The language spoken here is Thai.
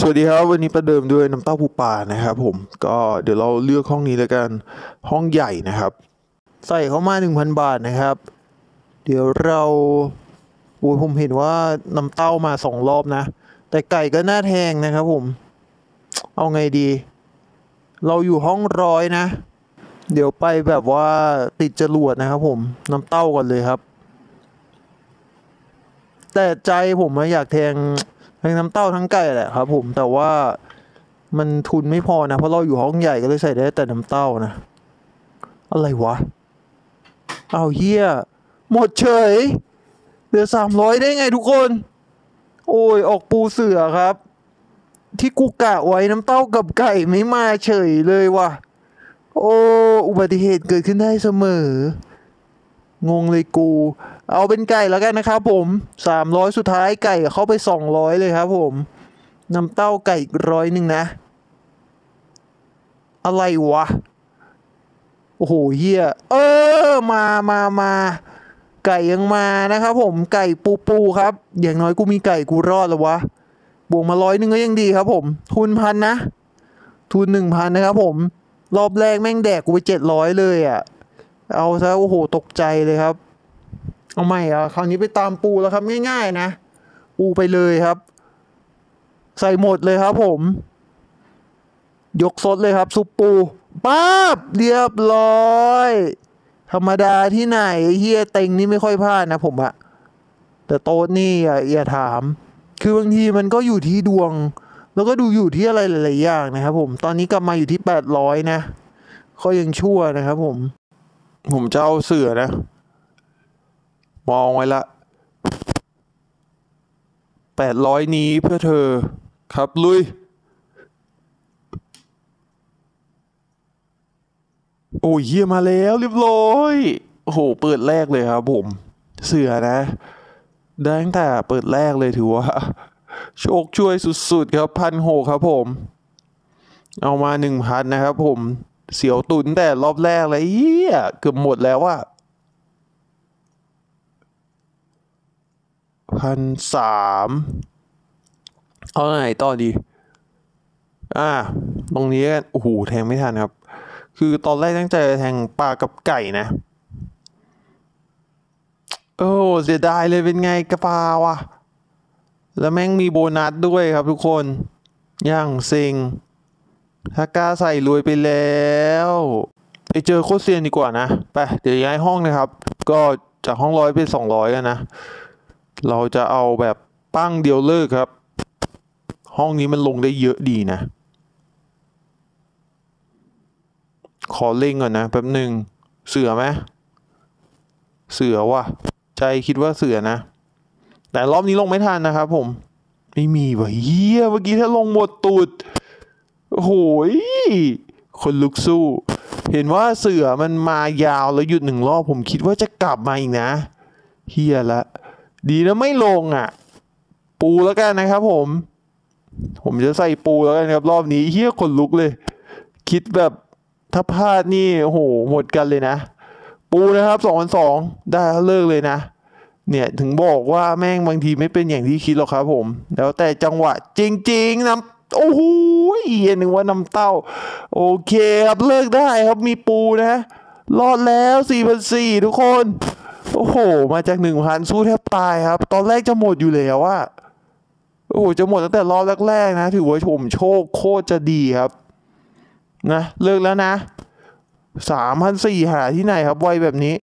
สวัสดีครับวันนี้ประเดิมด้วยน้ำเต้าปูปลานะครับผมก็เดี๋ยวเราเลือกห้องนี้แล้วกันห้องใหญ่นะครับ ใส่เข้ามา 1,000 บาทนะครับ เดี๋ยวเราโอ้ยผมเห็นว่าน้ำเต้ามาสองรอบนะ แต่ไก่ก็น่าแทงนะครับผม เอาไงดี เราอยู่ห้องร้อยนะ เดี๋ยวไปแบบว่าติดจรวดนะครับผมน้ำเต้าก่อนเลยครับ แต่ใจผมอะอยากแทง ทั้งน้ำเต้าทั้งไก่แหละครับ ผมแต่ว่ามันทุนไม่พอนะ เพราะเราอยู่ห้องใหญ่ก็เลยใส่ได้แต่น้ำเต้านะ อะไรวะ เอาเฮียหมดเฉยเหลือสามร้อยได้ไงทุกคน โอ้ยออกปูเสือครับ ที่กูกะไว้น้ำเต้ากับไก่ไม่มาเฉยเลยว่ะ โอ้ อุบัติเหตุเกิดขึ้นได้เสมอ งงเลยกู เอาเป็นไก่แล้วกันนะครับผมสามร้อยสุดท้ายไก่เข้าไปสองร้อยเลยครับผมน้ำเต้าไก่อีกร้อยหนึ่งนะ อะไรวะ โอ้โหเฮียเออ มามามาไก่ยังมานะครับผมไก่ปูปูครับ อย่างน้อยกูมีไก่กูรอดแล้ววะ บวกมาร้อยหนึ่งก็ยังดีครับผม ทุนพันนะ ทุนหนึ่งพันนะครับผม รอบแรกแม่งแดกกูไปเจ็ดร้อยเลยอะ่ะ เอาซะโอ้โหตกใจเลยครับ เอาใหม่อะคราวนี้ไปตามปูแล้วครับ ง่ายๆนะ ปูไปเลยครับ ใส่หมดเลยครับผม ยกซดเลยครับ ซุปปูป๊าบเรียบร้อย ธรรมดาที่ไหนเฮียเต็งนี่ไม่ค่อยพลาดนะผมอะแต่โต๊ะนี่อะอย่าถาม คือบางทีมันก็อยู่ที่ดวง แล้วก็ดูอยู่ที่อะไรหลายๆอย่างนะครับผม ตอนนี้กลับมาอยู่ที่แปดร้อยนะก็ยังชั่วนะครับผม ผมจะเอาเสือนะ มองไว้ละแปดร้อยนี้เพื่อเธอครับลุย โอ้ยเยี่ยมาแล้วเรียบร้อยโอ้โหเปิดแรกเลยครับผม เสือนะ ได้ตั้งแต่เปิดแรกเลยถือว่า โชคช่วยสุดๆครับพันหกครับผม เอามาหนึ่งพันนะครับผม เสียวตุนแต่รอบแรกเลยเฮียเกือบหมดแล้วว่าพันสามเอาไหนต่อดี อ่า ตรงนี้กันโอ้โหแทงไม่ทันครับ คือตอนแรกตั้งใจแทงปลากับไก่นะ โอ้เสียดายเลยเป็นไงกระปาวะแล้วแม่งมีโบนัสด้วยครับทุกคนย่างเซ็ง ถ้ากาใส่รวยไปแล้วไปเจอโคเซียนดีกว่านะไปเดี๋ยวย้ายห้องนะครับ ก็จากห้องร้อยเป็นสองร้อยกันนะ เราจะเอาแบบปั้งเดียวเลิกครับ ห้องนี้มันลงได้เยอะดีนะ ขอเล่งก่อนนะแป๊บหนึ่งเสือไหมเสือว่ะ ใจคิดว่าเสือนะ แต่รอบนี้ลงไม่ทันนะครับผม ไม่มีว่ะเฮียเมื่อกี้ถ้าลงหมดตูด โหยคนลุกสู้ เห็นว่าเสือมันมายาวแล้วหยุดหนึ่งรอบผมคิดว่าจะกลับมาอีกนะเฮียละ ดีนะไม่ลงอะ ปูแล้วกันนะครับผม ผมจะใส่ปูแล้วกันครับรอบนี้เฮียคนลุกเลย คิดแบบถ้าพลาดนี่โอ้โหหมดกันเลยนะ ปูนะครับสองพันสองได้เลิกเลยนะ เนี่ยถึงบอกว่าแม่งบางทีไม่เป็นอย่างที่คิดหรอกครับผม แล้วแต่จังหวะจริง ๆนะโอ้โหเห็นหนึ่งว่าน้ำเต้า โอเคครับเลิกได้ครับมีปูนะ รอดแล้ว4 0 0ทุกคน โอ้โห มาจากหนึ่พันสู้แทบตายครับ ตอนแรกจะหมดอยู่แล้วว่าโอ้โห จะหมดตั้งแต่รอบแรกๆนะ ถือว่าผมโชคโคตรจะดีครับ นะ เลิกแล้วนะสามพันสี่หาที่ไหนครับไวแบบนี้